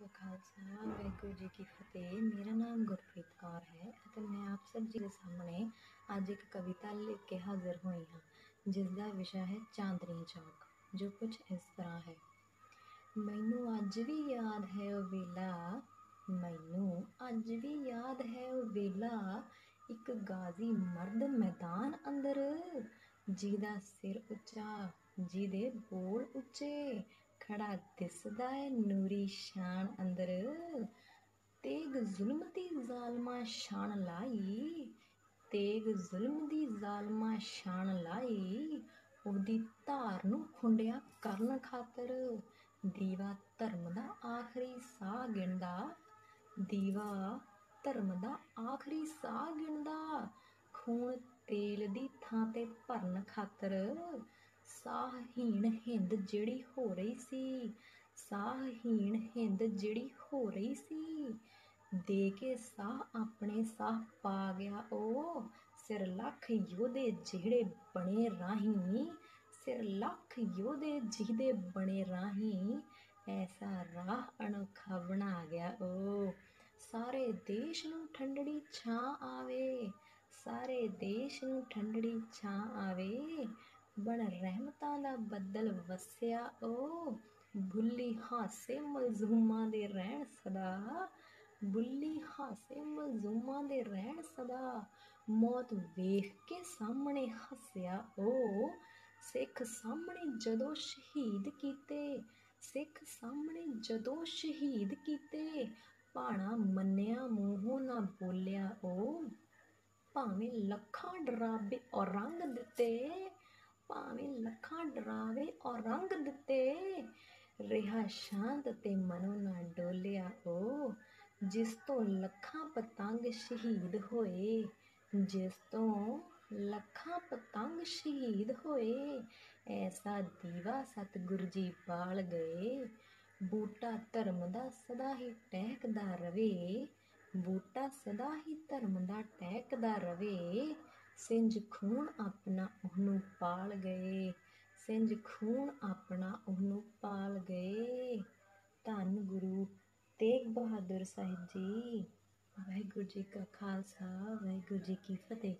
ਕਾ ਖਾਲਸਾ ਵਾਹਿਗੁਰੂ ਜੀ ਕੀ ਫਤਿਹ। ਮੇਰਾ ਨਾਮ ਗੁਰਪ੍ਰੀਤ ਕੌਰ ਹੈ ਅਤੇ ਮੈਂ ਆਪ ਸਭ ਜੀ ਦੇ ਸਾਹਮਣੇ ਅੱਜ ਇੱਕ ਕਵਿਤਾ ਲਿਖ ਕੇ ਹਾਜ਼ਰ ਹੋਈ ਹਾਂ ਜਿਸ ਦਾ ਵਿਸ਼ਾ ਹੈ ਚਾਂਦਨੀ ਚੌਕ, ਜੋ ਕੁਝ ਇਸ ਤਰ੍ਹਾਂ ਹੈ। ਮੈਨੂੰ ਅੱਜ ਵੀ ਯਾਦ ਹੈ ਉਹ ਵੇਲਾ, ਮੈਨੂੰ ਅੱਜ ਵੀ ਯਾਦ ਹੈ ਉਹ ਵੇਲਾ, ਇੱਕ ਗਾਜ਼ੀ ਮਰਦ ਮੈਦਾਨ ਅੰਦਰ, ਜਿਹਦਾ ਸਿਰ ਉੱਚਾ, ਜਿਹਦੇ ਬੋਲ ਉੱਚੇ ਖੜਾ ਦਿਸਦਾ ਏ ਨੂਰੀ ਸ਼ਾਨ ਅੰਦਰ। ਤੇਗ ਜ਼ੁਲਮ ਦੀ ਜ਼ਾਲਮਾ ਸ਼ਾਨ ਲਾਈ, ਤੇਗ ਜ਼ੁਲਮ ਦੀ ਜ਼ਾਲਮਾ ਸ਼ਾਨ ਲਾਈ। ਉਹਦੀ ਧਾਰ ਨੂੰ ਖੁੰਡਿਆ ਕਰਨ ਖਾਤਰ ਦੀਵਾ ਧਰਮ ਦਾ ਆਖਰੀ ਸਾਹ ਗਿਣਦਾ। ਦੀਵਾ ਧਰਮ ਦਾ ਆਖਰੀ ਸਾਹ ਗਿਣਦਾ। ਖੂਨ ਤੇਲ ਦੀ ਥਾਂ ਤੇ ਭਰਨ ਖਾਤਰ ਸਾਹਹੀਣ ਹਿੰਦ ਜਿਹੜੀ ਹੋ ਰਹੀ ਸੀ, ਸਾਹਹੀਣ ਹਿੰਦ ਜਿਹੜੀ ਹੋ ਰਹੀ ਸੀ। ਦੇ ਕੇ ਸਾਹ ਆਪਣੇ ਸਾਹ ਪਾ ਗਿਆ ਉਹ, ਸਿਰ ਲੱਖ ਯੋਧੇ ਜਿਹੜੇ ਬਣੇ ਰਾਹੀਂ, ਸਿਰ ਲੱਖ ਯੋਧੇ ਜਿਹਦੇ ਬਣੇ ਰਾਹੀਂ, ਐਸਾ ਰਾਹ ਅਨੋਖਾ ਬਣਾ ਗਿਆ ਉਹ। ਸਾਰੇ ਦੇਸ਼ ਨੂੰ ਠੰਡੜੀ ਛਾਂ ਆਵੇ, ਸਾਰੇ ਦੇਸ਼ ਨੂੰ ਠੰਡੜੀ ਛਾਂ ਆਵੇ ਬਣ ਰਹਿਮਤਾਂ ਦਾ ਬੱਦਲ ਵਸਿਆ ਓ ਬੁੱਲੀ ਹਾਸੇ ਮਲਜ਼ੂਮਾਂ ਦੇ ਰਹਿਣ ਸਦਾ, ਬੁੱਲੀ ਹਾਸੇ ਮਲਜ਼ੂਮਾਂ ਦੇ ਰਹਿਣ ਸਦਾ। ਮੌਤ ਵੇਖ ਕੇ ਸਾਹਮਣੇ ਹੱਸਿਆ ਉਹ ਸਿੱਖ ਸਾਹਮਣੇ ਜਦੋਂ ਸ਼ਹੀਦ ਕੀਤੇ, ਸਿੱਖ ਸਾਹਮਣੇ ਜਦੋਂ ਸ਼ਹੀਦ ਕੀਤੇ। ਭਾਣਾ ਮੰਨਿਆ ਮੂੰਹੋਂ ਨਾ ਬੋਲਿਆ ਓ ਭਾਵੇਂ ਲੱਖਾਂ ਡਰਾਬੇ ਔਰੰਗ ਦਿੱਤੇ ਭਾਵੇਂ ਲੱਖਾਂ ਡਰਾਵੇ ਔਰ ਰੰਗ ਦਿੱਤੇ। ਰਿਹਾ ਸ਼ਾਂਤ ਤੇ ਮਨੋਂ ਨਾ ਡੋਲਿਆ ਉਹ ਜਿਸ ਤੋਂ ਲੱਖਾਂ ਪਤੰਗ ਸ਼ਹੀਦ ਹੋਏ। ਜਿਸ ਤੋਂ ਲੱਖਾਂ ਪਤੰਗ ਸ਼ਹੀਦ ਹੋਏ, ਐਸਾ ਦੀਵਾ ਸਤਿਗੁਰ ਜੀ ਪਾਲ ਗਏ। ਬੂਟਾ ਧਰਮ ਦਾ ਸਦਾ ਹੀ ਟਹਿਕਦਾ ਰਵੇ, ਬੂਟਾ ਸਦਾ ਹੀ ਧਰਮ ਦਾ ਟਹਿਕਦਾ ਰਵੇ। ਸਿੰਜ ਖੂਨ ਆਪਣਾ ਪਾਲ ਗਏ। ਸਿੰਜ ਖੂਨ ਆਪਣਾ ਉਹਨੂੰ ਪਾਲ ਗਏ। ਧੰਨ ਗੁਰੂ ਤੇਗ ਬਹਾਦਰ ਸਾਹਿਬ ਜੀ। ਵਾਹਿਗੁਰੂ ਜੀ ਕਾ ਖਾਲਸਾ, ਵਾਹਿਗੁਰੂ ਜੀ ਕੀ ਫਤਿਹ।